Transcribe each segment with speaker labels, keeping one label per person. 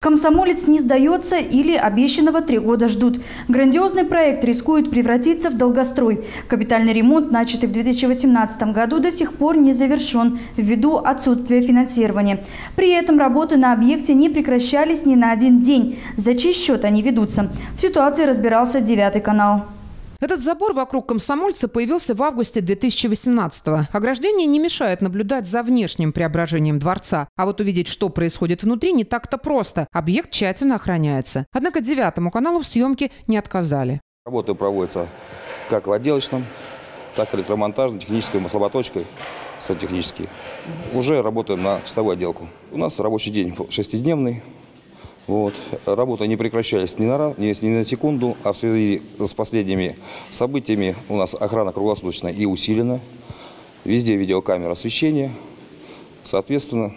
Speaker 1: Комсомолец не сдается или обещанного три года ждут. Грандиозный проект рискует превратиться в долгострой. Капитальный ремонт, начатый в 2018 году, до сих пор не завершен ввиду отсутствия финансирования. При этом работы на объекте не прекращались ни на один день. За чей счет они ведутся? В ситуации разбирался девятый канал.
Speaker 2: Этот забор вокруг комсомольца появился в августе 2018-го. Ограждение не мешает наблюдать за внешним преображением дворца. А вот увидеть, что происходит внутри, не так-то просто. Объект тщательно охраняется. Однако девятому каналу в съемке не отказали.
Speaker 3: Работы проводятся как в отделочном, так и электромонтажной, технической маслоботочкой, сантехнической. Уже работаем на чистовую отделку. У нас рабочий день шестидневный. Вот. Работы не прекращались ни на, ни, ни на секунду, а в связи с последними событиями у нас охрана круглосуточная и усилена. Везде видеокамера освещения. Соответственно,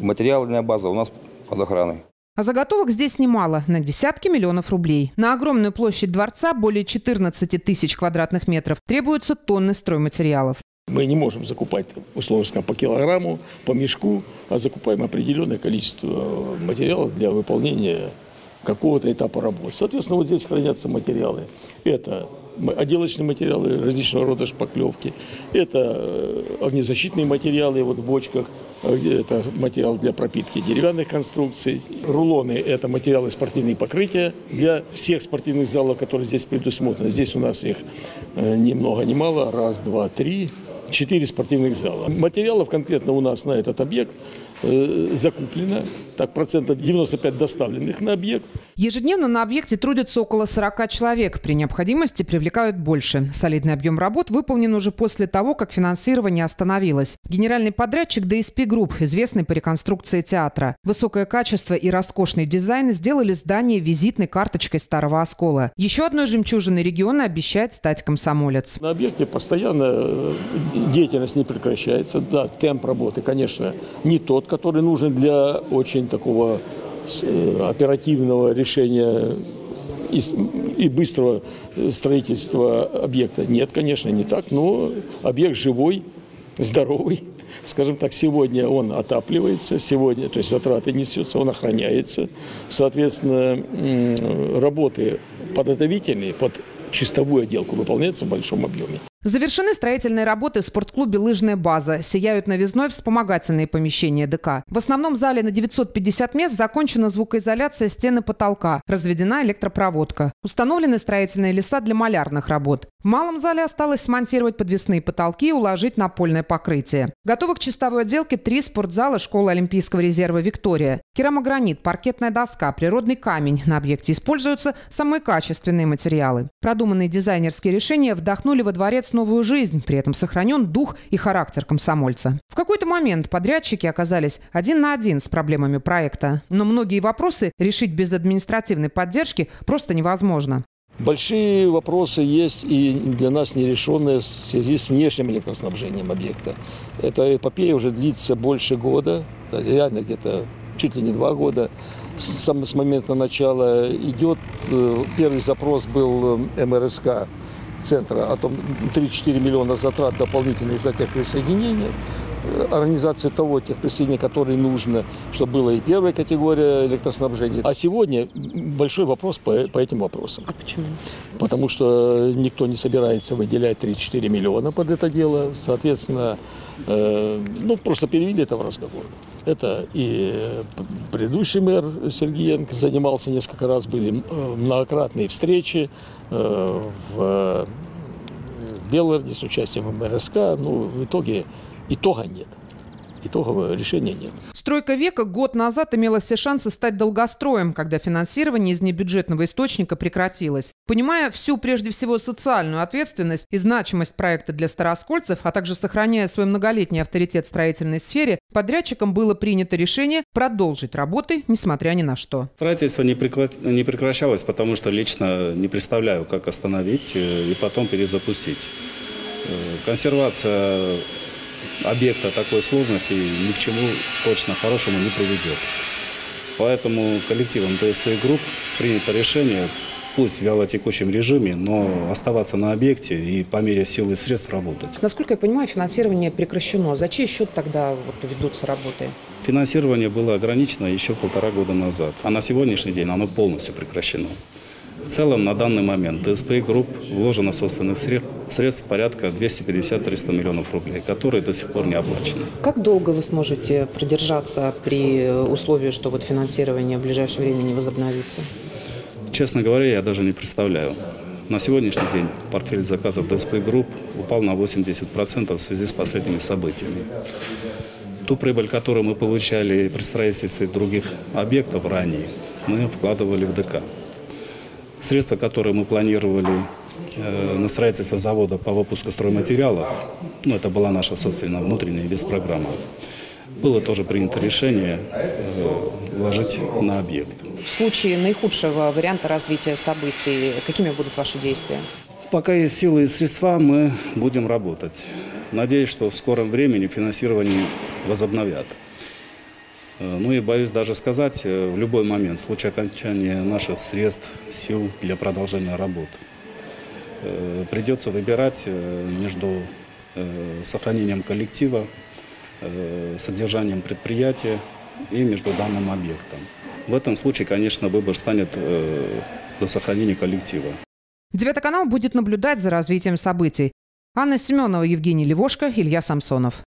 Speaker 3: материальная база у нас под охраной.
Speaker 2: А заготовок здесь немало, на десятки миллионов рублей. На огромную площадь дворца, более 14 тысяч квадратных метров, требуются тонны стройматериалов.
Speaker 4: Мы не можем закупать, условно скажем, по килограмму, по мешку, а закупаем определенное количество материалов для выполнения какого-то этапа работы. Соответственно, вот здесь хранятся материалы. Это отделочные материалы различного рода шпаклевки, это э, огнезащитные материалы вот в бочках, э, это материал для пропитки деревянных конструкций. Рулоны – это материалы спортивные покрытия для всех спортивных залов, которые здесь предусмотрены. Здесь у нас их э, ни много ни мало, раз, два, три, четыре спортивных зала. Материалов конкретно у нас на этот объект э, закуплено, так процентов 95 доставленных на объект.
Speaker 2: Ежедневно на объекте трудятся около 40 человек. При необходимости привлекают больше. Солидный объем работ выполнен уже после того, как финансирование остановилось. Генеральный подрядчик DSP Group, известный по реконструкции театра. Высокое качество и роскошный дизайн сделали здание визитной карточкой Старого Оскола. Еще одной жемчужиной региона обещает стать комсомолец.
Speaker 4: На объекте постоянно э, деятельность не прекращается. Да, темп работы, конечно, не тот, который нужен для очень такого оперативного решения и, быстрого строительства объекта. Нет, конечно, не так, но объект живой, здоровый. Скажем так, сегодня он отапливается, сегодня, то есть затраты несется, он охраняется. Соответственно, работы подготовительные под чистовую отделку выполняются в большом объеме.
Speaker 2: Завершены строительные работы в спортклубе «Лыжная база». Сияют новизной вспомогательные помещения ДК. В основном зале на 950 мест закончена звукоизоляция стены потолка, разведена электропроводка. Установлены строительные леса для малярных работ. В малом зале осталось смонтировать подвесные потолки и уложить напольное покрытие. Готовы к чистовой отделке три спортзала школы Олимпийского резерва «Виктория». Керамогранит, паркетная доска, природный камень. На объекте используются самые качественные материалы. Продуманные дизайнерские решения вдохнули во дворец новую жизнь, при этом сохранен дух и характер комсомольца. В какой-то момент подрядчики оказались один на один с проблемами проекта, но многие вопросы решить без административной поддержки просто невозможно.
Speaker 4: Большие вопросы есть и для нас нерешенные в связи с внешним электроснабжением объекта. Эта эпопея уже длится больше года, реально где-то чуть ли не два года. С, с момента начала идет, э, первый запрос был э, МРСК центра о том 3-4 миллиона затрат дополнительных за техприсоединение, э, организацию того техприсоединения, которое нужно, чтобы была и первая категория электроснабжения. А сегодня большой вопрос по, по этим вопросам.
Speaker 2: А почему?
Speaker 4: Потому что никто не собирается выделять 3-4 миллиона под это дело. Соответственно, э, ну, просто перевели это в разговор. Это и предыдущий мэр Сергеенко занимался несколько раз, были э, многократные встречи э, в Белгороде с участием МРСК. Ну, в итоге итога нет итогового решения нет.
Speaker 2: Стройка века год назад имела все шансы стать долгостроем, когда финансирование из небюджетного источника прекратилось. Понимая всю, прежде всего, социальную ответственность и значимость проекта для староскольцев, а также сохраняя свой многолетний авторитет в строительной сфере, подрядчикам было принято решение продолжить работы, несмотря ни на что.
Speaker 5: Строительство не, прекра... не прекращалось, потому что лично не представляю, как остановить э, и потом перезапустить. Э, консервация объекта такой сложности ни к чему точно хорошему не приведет. Поэтому коллективом ДСП Групп принято решение пусть в вялотекущем режиме, но оставаться на объекте и по мере сил и средств работать.
Speaker 2: Насколько я понимаю, финансирование прекращено. За чей счет тогда вот ведутся работы?
Speaker 5: Финансирование было ограничено еще полтора года назад, а на сегодняшний день оно полностью прекращено. В целом на данный момент ДСП Групп вложено собственных средств порядка 250-300 миллионов рублей, которые до сих пор не оплачены.
Speaker 2: Как долго вы сможете продержаться при условии, что вот финансирование в ближайшее время не возобновится?
Speaker 5: Честно говоря, я даже не представляю. На сегодняшний день портфель заказов ДСП Групп упал на 80% в связи с последними событиями. Ту прибыль, которую мы получали при строительстве других объектов ранее, мы вкладывали в ДК. Средства, которые мы планировали э, на строительство завода по выпуску стройматериалов, ну, это была наша собственная внутренняя инвестпрограмма, было тоже принято решение э, вложить на объект.
Speaker 2: В случае наихудшего варианта развития событий, какими будут ваши действия?
Speaker 5: Пока есть силы и средства, мы будем работать. Надеюсь, что в скором времени финансирование возобновят. Э, ну и боюсь даже сказать, э, в любой момент, в случае окончания наших средств, сил для продолжения работ, э, придется выбирать между сохранением коллектива, содержанием предприятия и между данным объектом. В этом случае, конечно, выбор станет за сохранение коллектива.
Speaker 2: Девятый канал будет наблюдать за развитием событий. Анна Семенова, Евгений Левошко, Илья Самсонов.